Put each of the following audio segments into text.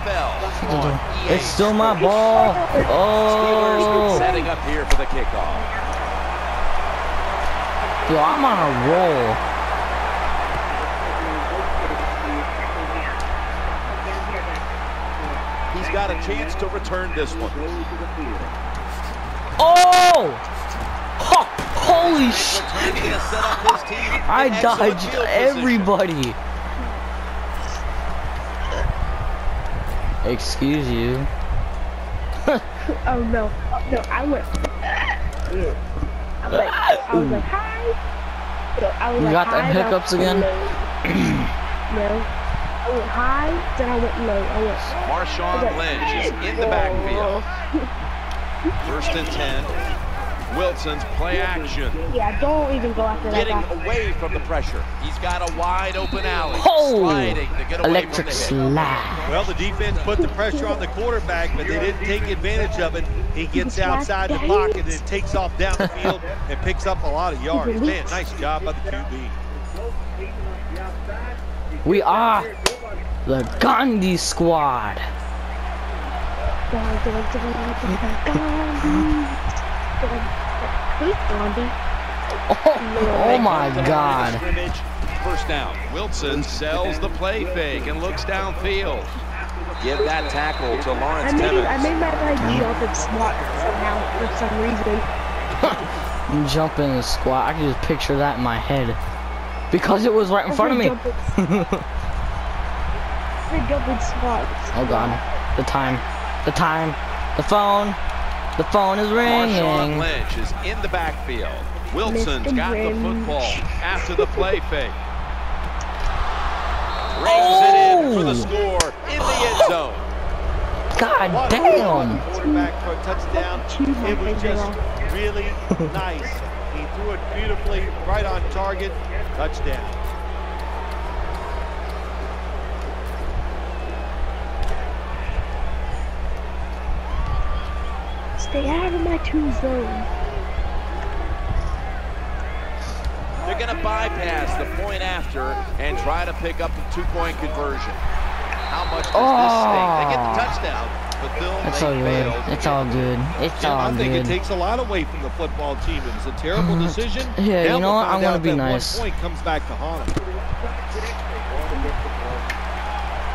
NFL It's still my ball. Steelers Oh, setting up here for the kickoff. yo, I'm on a roll. He's got a chance to return this one. Oh! Holy sh! Returning to set up his team. I dodged everybody. Excuse you. Oh no, no, I went. I was like, I was like, hi. So I was You like, got them hi, hiccups again? no. I went high, then I went low. I went. Marshawn Lynch is in the backfield. First and 10. Wilson's play action. Yeah, don't even go after that Getting away from the pressure. He's got a wide open alley. Oh! Sliding to get away Electric from the hit. slide. Well, the defense put the pressure on the quarterback, but they didn't take advantage of it. He gets outside the pocket and takes off down the field and picks up a lot of yards. Man, nice job by the QB. We are the Gandhi squad. Gandhi? Oh, oh my god. First down. Wilson sells the play fake and looks downfield. Give that tackle to I Lawrence made I made my guy jump and swat somehow for some reason. You jump in the squat. I can just picture that in my head. Because it was right in front of me. The jumping squats. Oh god. The time. The time. The phone. The phone is ringing. Marshawn ringing. Lynch is in the backfield. Wilson's Mr. got the football after the play fake. Rings it in for the Oh! score in the end zone. God What damn. quarterback for a touchdown. It was just really nice. He threw it beautifully, right on target. Touchdown. Stay out of my two zone. They're going to bypass the point after and try to pick up the two-point conversion. How much does this oh. sting? They get the touchdown, but Bill, It's they all good. failed. It's all good. It's Yeah, all I think it takes a lot away from the football team. It was a terrible mm-hmm. decision. Yeah, Now you know we'll what? I'm find gonna be nice. One point comes back to haunt him.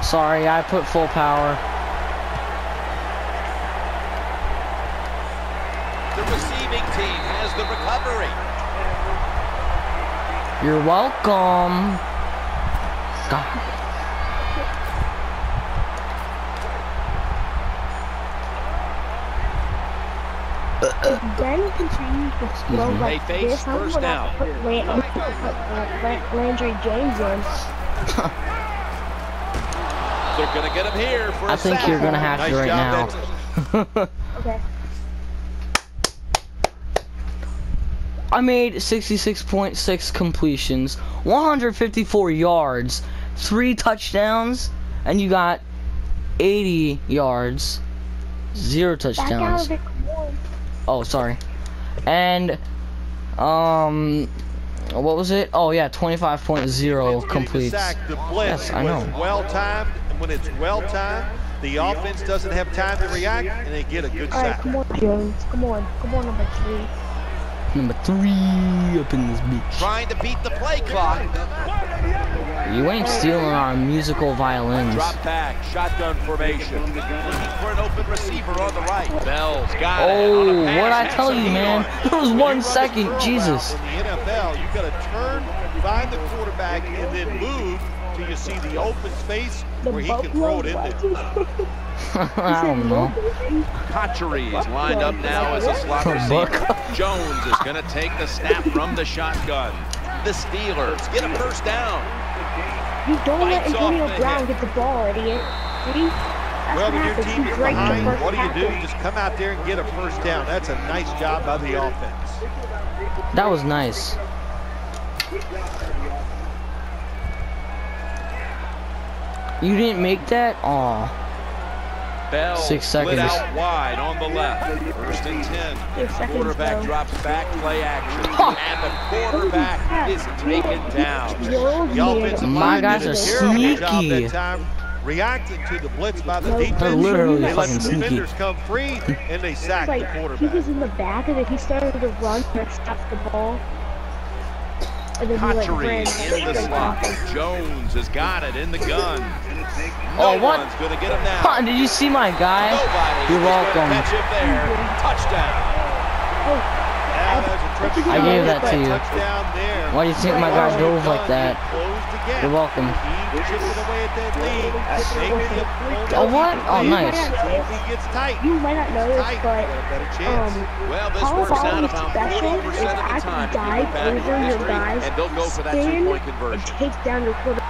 Sorry, I put full power. The receiving team has the recovery. You're welcome. God. Then continue to throw me. like They face this. I'm first gonna down. put Lan- put, uh, Landry James in. They're going to get him here for a I think sack. you're gonna have Nice to right now. Okay. I made 66.6 completions, 154 yards, three touchdowns, and you got 80 yards, zero touchdowns. of it. Come on. Oh, sorry. And um, what was it? Oh yeah, 25.0 complete. Sack, the blitz Yes, I know. well timed, and when it's well timed, the offense doesn't have time to react, and they get a good All right, sack. come on, Jones. Come on. Come on, number three. Number three up in this bitch. Trying to beat the play clock. You ain't stealing our musical violins. Drop back, shotgun formation. Looking for an open receiver on the right. Bell's got it. Oh, on a oh, what I tell you, man? on it. It was When you one run a second. curl Jesus. In the NFL, you've got to turn, find the quarterback, and then move till you see the open space where he can throw it in there. Bills. I don't know. Cotchery is lined up now as a slot receiver. Jones is going to take the snap from the shotgun. The Steelers get a first down. You don't let Bites off Antonio the Brown hit. get the ball, idiot. See? That's Well, what when your happens. team He is breaks the behind, what do you do? tackle. Just come out there and get a first down. That's a nice job by the offense. That was nice. You didn't make that? Aw. Bell Six seconds. out wide on the left. First and 10. Six Quarterback though. drops back, play action. And the quarterback is taken down. The My guys are sneaky. that time reacting to the blitz by the defense. They're literally they let fucking the sneaky. defenders come free, and they sack It's like the he was in the back of it. he started to run and stopped the ball. And then he like in the slot. Jones has got it in the gun. Oh, what? one's going to get him now. Huh, did you see my guy? Nobody You're welcome. catch him there. Touchdown. Yeah, there's a triple I gave that to you. Why do you think my guy Well drove like that? He closed the gap. You're welcome. He chipping away at that lead. Maybe the opponent Oh, what? can Oh, lead. nice. See if he gets tight. You might not know this, Tight. but Got a better chance. um, Well, this Call works of out Duty's about special 40% is of the I time. can if you dive look back at over your guys, and they'll go for that spin, and take down your quarter.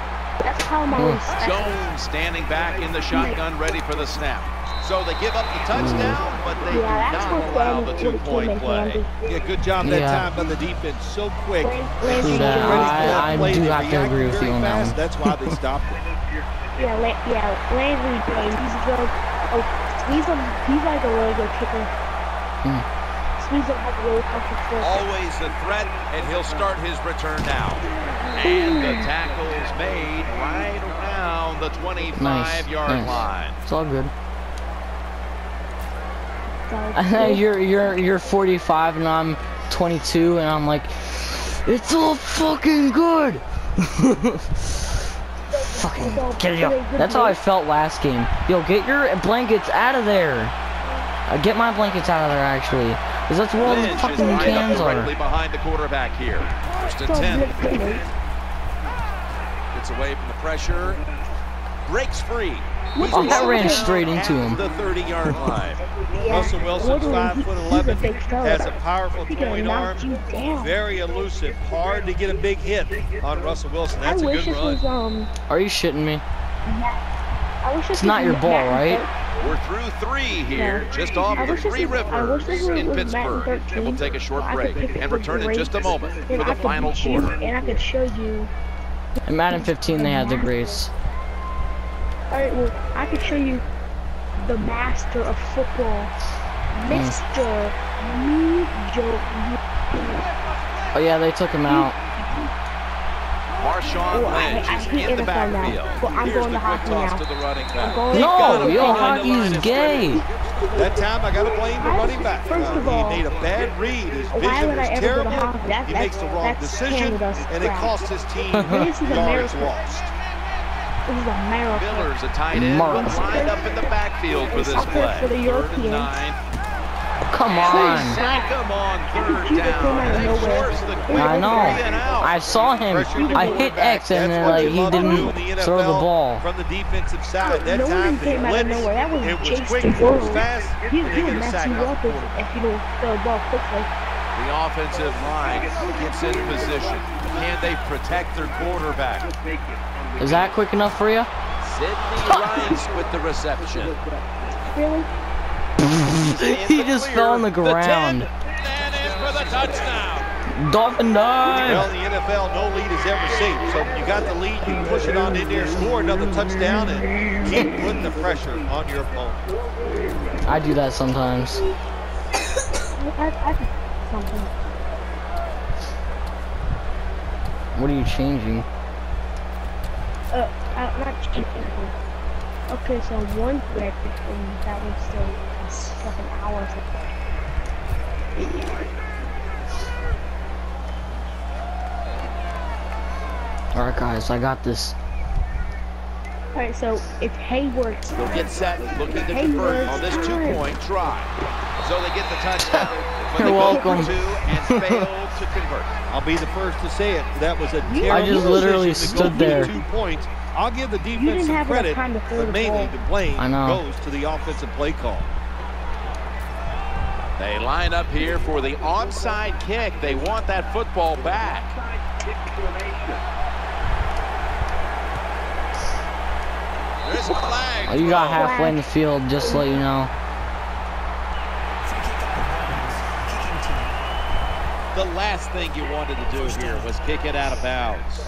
That's how I'm special. Jones standing back in the shotgun, ready for the snap. So they give up the touchdown, but they Yeah, do not allow the would have came two-point play. Yeah, good job that Yeah. time by the defense. So quick. Lan- Landry Yeah, Ready. I- I do They have to agree with you on that one. That's why they stopped it. Yeah, La- yeah, Landry Jones. He's a good. Oh, he's a he's like a really good kicker. Hmm. Sweezer has a really perfect foot. Always a threat, and he'll start his return now. And the tackle is made right around the 25-yard nice. line. It's all good. So, you're you're you're 45 and I'm 22 and I'm like, it's all fucking good. fucking get yo. That's how I felt last game. Yo, get your blankets out of there. Uh, get my blankets out of there actually, cause that's where all the fucking lined cans are. behind the quarterback here. First and 10. good, good. Gets away from the pressure. Breaks free. Oh, that ran straight into him. The 30-yard line. Yeah, Russell Wilson's five he- foot he's a eleven, big fella. has a powerful He throwing arm, very elusive. Hard to get a big hit on Russell Wilson. That's I a wish good this run. was um. Are you shitting me? I wish this It's not your ball, right? We're through three here, just off I the Three was- I wish Rivers in Pittsburgh. And we'll take a short so break and return in just a moment and for I the final beat quarter. And I could show you. In Madden 15 they had the grace. Alright, well, I could show you the master of football, Mr. Me Joe. Oh yeah, they took him out. Marshawn Oh, I- Lynch I is hate in the now. backfield. Well, I'm Here's going the to quick hockey toss now. to the running I'm back. going He's got No, him yo, the line hockey's gay. That time I got to blame the I- running back. first Uh, of all, he made a bad read. His vision would I was ever go to terrible. hockey? That- he that's- makes the wrong that's decision, Canada's and it crap. cost his team This is yards America. lost. This is America. Miller's a tight end, but Mark. lined up in the backfield for this Up there play. for the Third and Europeans. nine. Come on. Sack him on third keep it down. coming out of They nowhere. force the quick I know. three and out. I saw him. I hit X and then That's what like they he love to do in didn't the throw the NFL ball. From the defensive side, that no time one they came out of blitzed. nowhere. That was It was Chase quick, to it was goal. fast, He, and they he get would a mess sack you off up the if, quarterback. if you don't throw the ball quickly. The offensive line gets in position. Can they protect their quarterback? Is that quick enough for you? Sidney Rice with the reception. Really? he just fell on the ground. The 10, and in for the touchdown. Dolphin Well, dive. in the NFL, no lead is ever safe. So when you got the lead, you can push it on in there, score another touchdown, and keep putting the pressure on your opponent. I do that sometimes. I, I did. What are you changing? Uh, I'm not changing. Okay, so one thread, and that was still a s- like an hour. Alright guys, I got this. Alright, so it's Hayward. They'll get set, looking to convert on this two-point try. So they get the touchdown. But You're they go welcome. two and fail to convert. I'll be the first to say it. That was a You- terrible I just literally decision to stood there. Two points. I'll give the defense some have enough credit, time to throw but the mainly ball. the blame I know. goes to the offensive play call. They line up here for the onside kick. They want that football back. There's a flag. Oh, you got halfway in the field, just to let you know. The last thing you wanted to do here was kick it out of bounds.